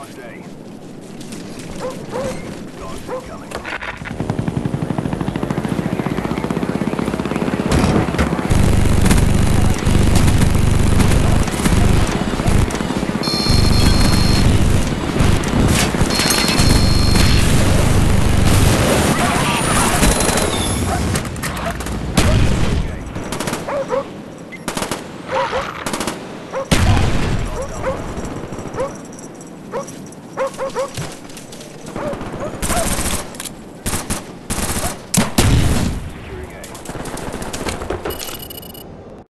last day. Guards incoming. Huh?